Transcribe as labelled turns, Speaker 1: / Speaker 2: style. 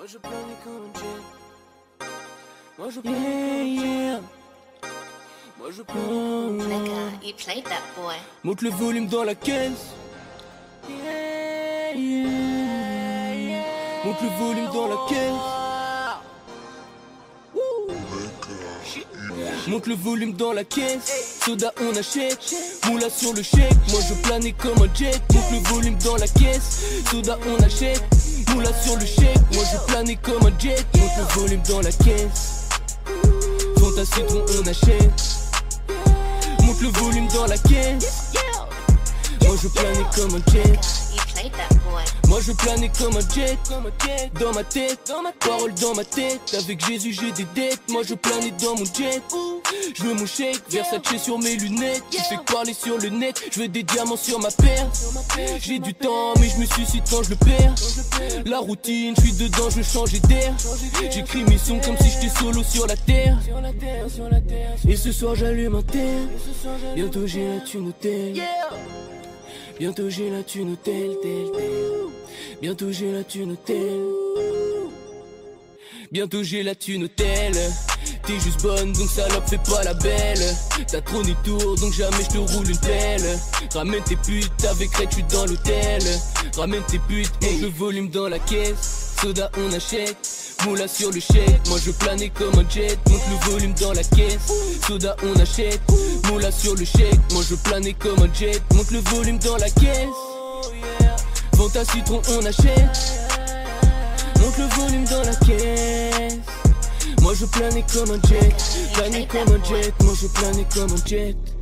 Speaker 1: Moi je planais comme un jet. Moi je planais yeah, Moi je planais.
Speaker 2: Nigga, you played that boy.
Speaker 1: Monte le volume dans la caisse. Yeah, yeah, yeah. Monte le volume dans la caisse. Monte le volume dans la caisse, soda on achète, moula sur le chèque, moi je planais comme un jet, monte le volume dans la caisse, soda on achète, sur le chèque, moi je planais comme un jet, monte le volume dans la caisse, Fanta citron on achète, monte le volume dans la caisse, moi je planais comme un jet. Moi je planais comme un jet, Dans ma tête, dans parole dans ma tête. Avec Jésus j'ai des dettes, moi je planais dans mon jet Je veux mon chèque, Versace sur mes lunettes. Tu fais parler sur le net, je veux des diamants sur ma paire. J'ai du temps mais je me suicide quand je le perds. La routine, je suis dedans, je veux changer d'air J'écris mes sons comme si j'étais solo sur la terre. Et ce soir j'allume un terre. Bientôt j'ai la thune au tel. Bientôt j'ai la thune au tel, tel, tel. Bientôt j'ai la thune au tel. Bientôt j'ai la thune au tel. T'es juste bonne donc salope fais pas la belle. T'as trop ni tour donc jamais je te roule une pelle. Ramène tes putes avec Red, tu dans l'hôtel. Ramène tes putes, monte le volume dans la caisse. Soda on achète. Moula sur le chèque, moi je planais comme un jet, monte le volume dans la caisse. Soda on achète, moula sur le chèque, moi je planais comme un jet, monte le volume dans la caisse. Fanta citron on achète, monte le volume dans la caisse. Moi je planais comme un jet, planais comme un jet, moi je planais comme un jet.